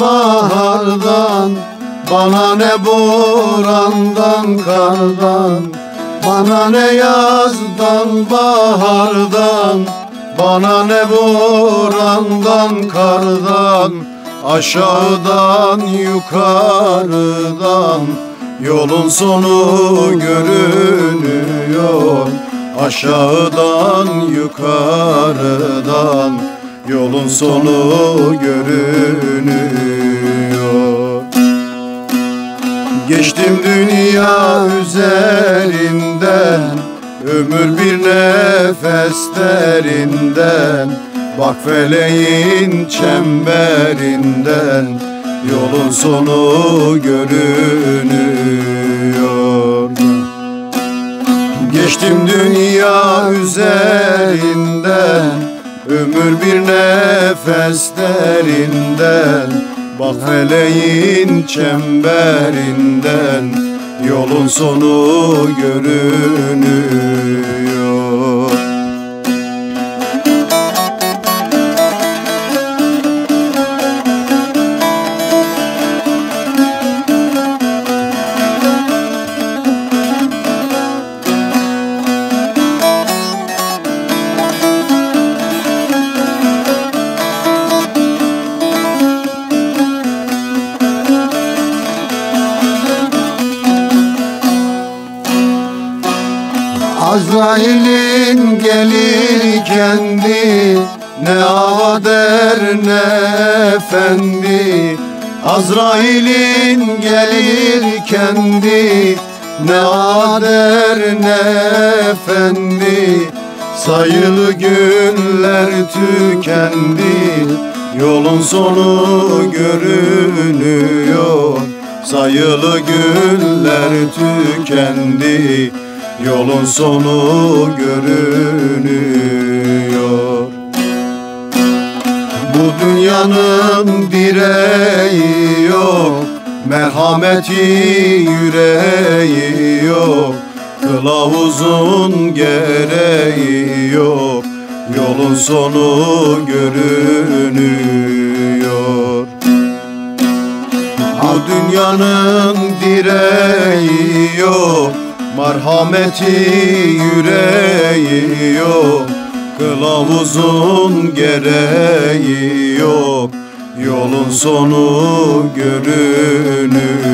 bahardan Bana ne borandan kardan Bana ne yazdan bahardan Bana ne borandan kardan Aşağıdan yukarıdan Yolun sonu görünüyor Aşağıdan yukarıdan Yolun sonu görünüyor. Geçtim dünya üzerinden Ömür bir nefes derinden Bak feleğin çemberinden Yolun sonu görünüyor. Geçtim dünya üzerinden Ömür bir nefes derinden Bak feleğin çemberinden Yolun sonu görünüyor Azrail'in gelir kendi Ne ağa der ne efendi. Azrail'in gelir kendi Ne ağa der ne efendi. Sayılı günler tükendi Yolun sonu görünüyor. Sayılı günler tükendi Yolun sonu görünüyor. Bu dünyanın direği yok Merhameti yüreği yok. Kılavuzun gereği yok Yolun sonu görünüyor. Bu dünyanın direği yok Merhameti yüreği yok Kılavuzun gereği yok. Yolun sonu görünüyor